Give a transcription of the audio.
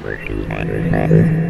Murky, murky.